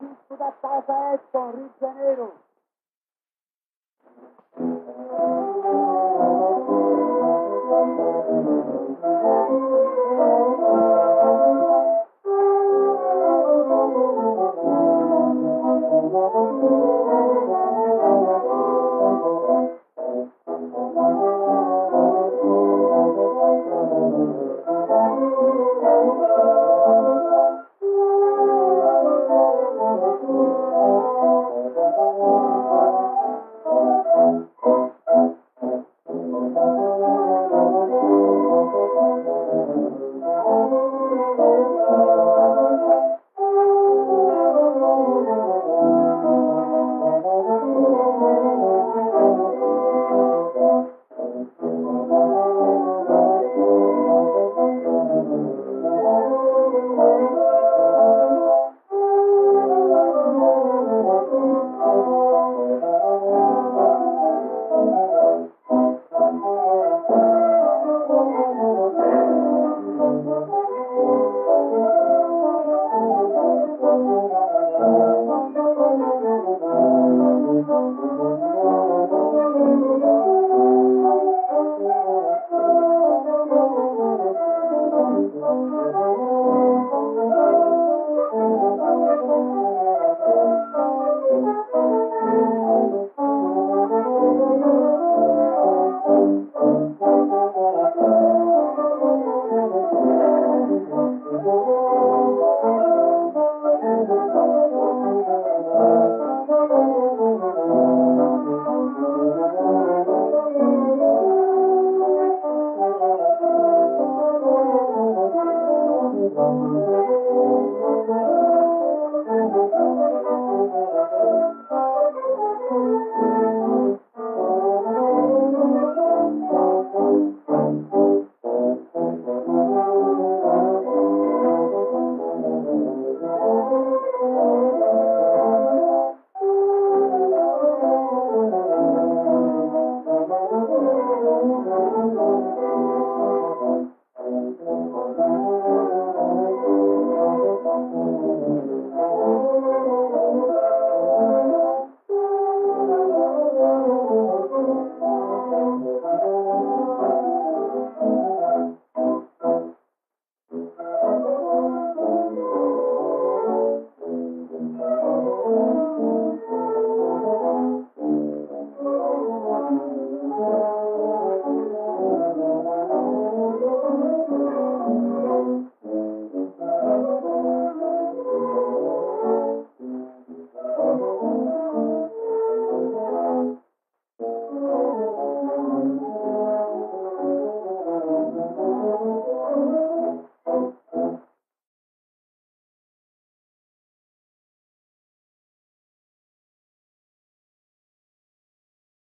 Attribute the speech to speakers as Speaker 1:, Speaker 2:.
Speaker 1: disco da Casa Edson, Rio de Janeiro.